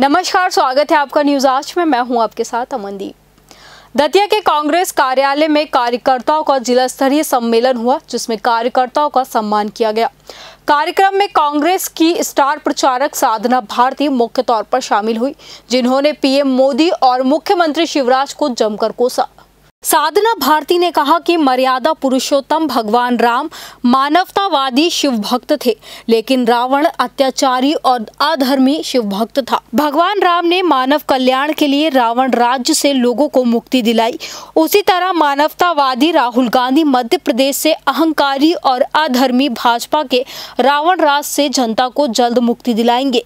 नमस्कार, स्वागत है आपका न्यूज़ आज में। मैं हूँ आपके साथ अमनदीप। दतिया के कांग्रेस कार्यालय में कार्यकर्ताओं का जिला स्तरीय सम्मेलन हुआ, जिसमें कार्यकर्ताओं का सम्मान किया गया। कार्यक्रम में कांग्रेस की स्टार प्रचारक साधना भारती मुख्य तौर पर शामिल हुई, जिन्होंने पीएम मोदी और मुख्यमंत्री शिवराज को जमकर कोसा। साधना भारती ने कहा कि मर्यादा पुरुषोत्तम भगवान राम मानवतावादी शिव भक्त थे, लेकिन रावण अत्याचारी और अधर्मी शिव भक्त था। भगवान राम ने मानव कल्याण के लिए रावण राज्य से लोगों को मुक्ति दिलाई। उसी तरह मानवतावादी राहुल गांधी मध्य प्रदेश से अहंकारी और अधर्मी भाजपा के रावण राज से जनता को जल्द मुक्ति दिलाएँगे।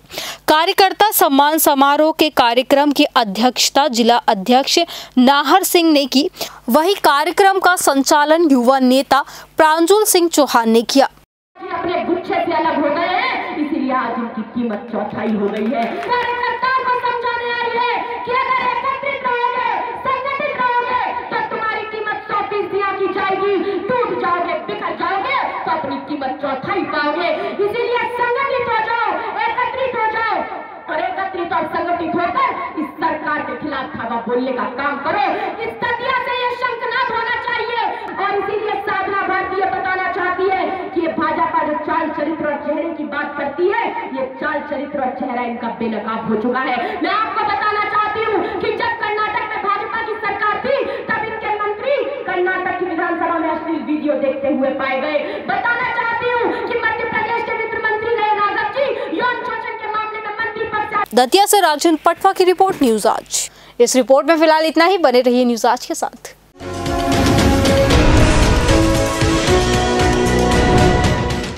कार्यकर्ता सम्मान समारोह के कार्यक्रम की अध्यक्षता जिला अध्यक्ष नाहर सिंह ने की। वही कार्यक्रम का संचालन युवा नेता प्रांजुल सिंह चौहान ने किया। अपने गुच्छे से अलग हो गए हैं, इसीलिए आज इनकी कीमत चौथाई हो गई है। कार्यकर्ताओं को समझाने है कि अगर एकत्रित रहोगे, संगठित रहोगे तो तुम्हारी कीमत सौ की जाएगी। टूट जाओगे, बिखर जाओगे तो अपनी कीमत चौथाई पाओगे। इसीलिए संगठित हो जाओ, एकत्रित हो जाओ। और एकत्रित और संगठित होकर इस सरकार के खिलाफ धावा बोलने का काम करो। इस दतिया से ये शंखनाद होना चाहिए और इसीलिए साधना भारती ये बताना चाहती है कि ये भाजपा जो चाल चरित्र और चेहरे की बात करती है, ये चाल चरित्र और चेहरा इनका बेनकाब हो चुका है। मैं आपको बताना चाहती हूँ कि जब कर्नाटक में भाजपा की सरकार थी, तब इनके मंत्री कर्नाटक की विधानसभा में अश्लील वीडियो देखते हुए पाए गए। बताना चाहती हूँ कि मध्य प्रदेश के वित्त मंत्री रहे राघव जी, यौन शोषण के मामले में मंत्री पद दतिया से राजन पटवा की रिपोर्ट न्यूज़ आज। इस रिपोर्ट में फ़िलहाल इतना ही, बने रहिए न्यूज़ आज के साथ।